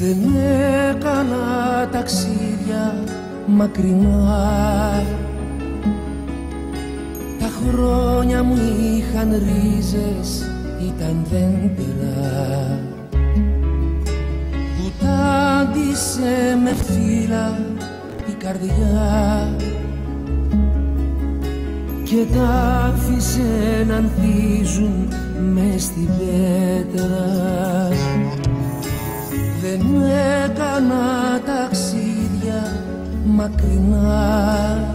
The moon. Ταξίδια μακρινά. Τα χρόνια μου είχαν ρίζες, ήταν δέντρα Που τάντισε με φύλλα η καρδιά και τα άφησε να ανθίζουν μες στην πέτρα μακρινά.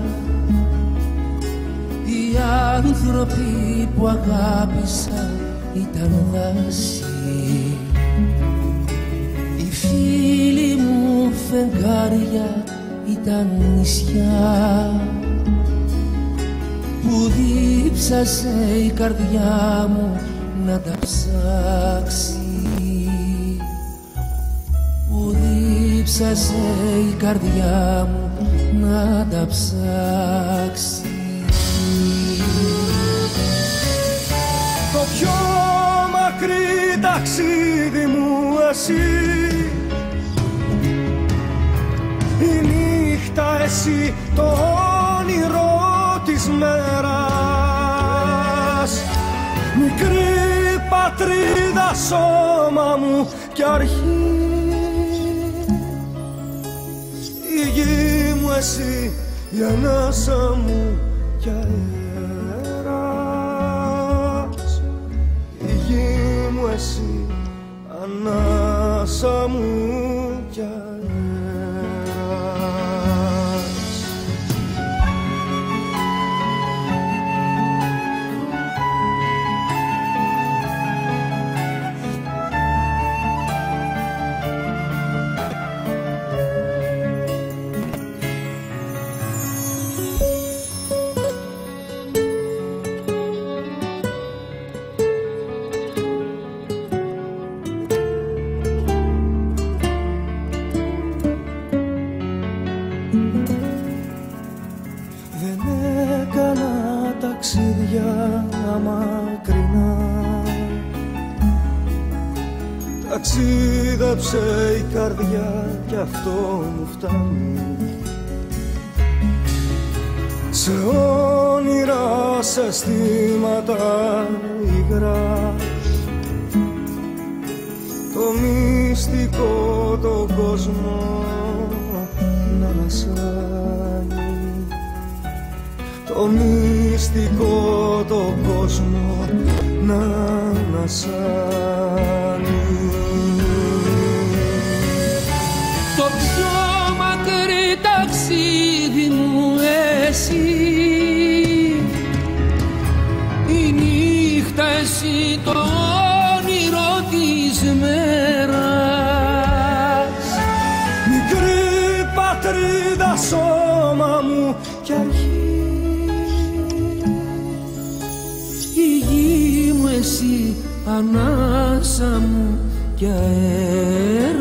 Οι άνθρωποι που αγάπησα ήταν δάση Οι φίλοι μου φεγγάρια ήταν νησιά. Που δίψασε η καρδιά μου να τα ψάξει Δίψασε η καρδιά μου να τα ψάξει. Το πιο μακρύ ταξίδι μου εσύ. Η νύχτα εσύ το όνειρο της μέρας. Μικρή πατρίδα σώμα μου και αρχή εσύ η ανάσα μου κι αέρας. Η γη μου εσύ ανάσα μου κι ταξίδεψε η καρδιά κι αυτό μου φτάνει. Σε όνειρα, σε αισθήματα υγρά. Το μυστικό το κόσμο να ανασάνει το μυστικό το κόσμο να ανασάνει πατρίδα σώμα μου κι αρχή η γη μου εσύ ανάσα μου κι αέρα